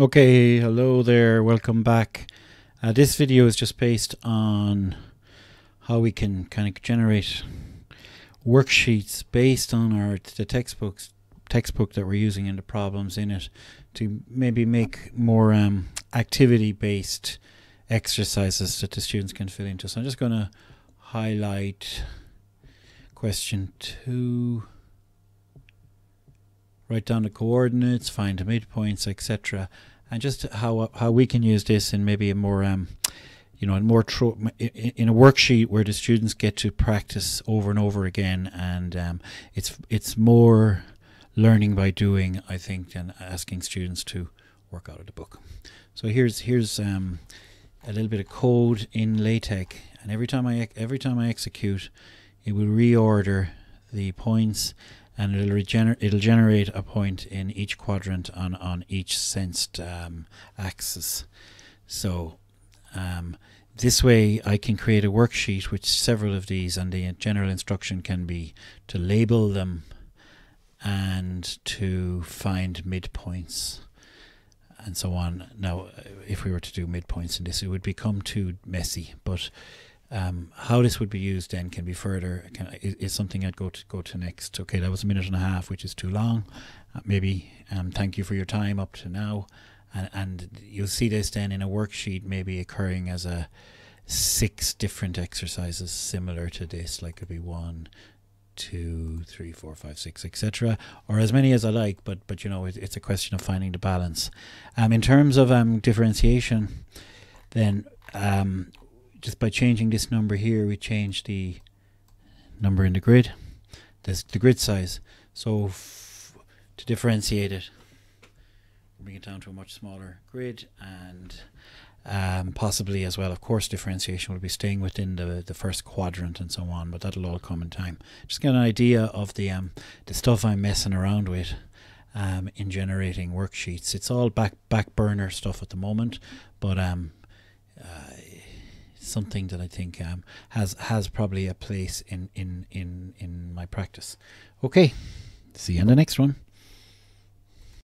Okay, hello there, welcome back. Uh, this video is just based on how we can kind of generate worksheets based on our the textbooks textbook that we're using and the problems in it to maybe make more um, activity based exercises that the students can fill into. So I'm just going to highlight question two write down the coordinates, find the midpoints, etc. And just how how we can use this in maybe a more um, you know, in more in a worksheet where the students get to practice over and over again, and um, it's it's more learning by doing, I think, than asking students to work out of the book. So here's here's um, a little bit of code in LaTeX, and every time I every time I execute, it will reorder the points and it'll regenerate it'll generate a point in each quadrant on on each sensed um, axis. So um, this way I can create a worksheet with several of these and the general instruction can be to label them and to find midpoints and so on. Now if we were to do midpoints in this it would become too messy but um, how this would be used then can be further can, is, is, something I'd go to go to next. Okay, that was a minute and a half, which is too long. Uh, maybe um, thank you for your time up to now, and, and you'll see this then in a worksheet maybe occurring as a six different exercises similar to this, like could be one, two, three, four, five, six, etc., or as many as I like. But but you know it, it's a question of finding the balance. Um, in terms of um differentiation, then um just by changing this number here, we change the number in the grid, this, the grid size. So to differentiate it, bring it down to a much smaller grid and um, possibly as well, of course, differentiation will be staying within the the first quadrant and so on, but that'll all come in time. Just get an idea of the um, the stuff I'm messing around with um, in generating worksheets. It's all back back burner stuff at the moment, but um, uh, something that I think um, has has probably a place in in in in my practice. Okay, see you in the next one.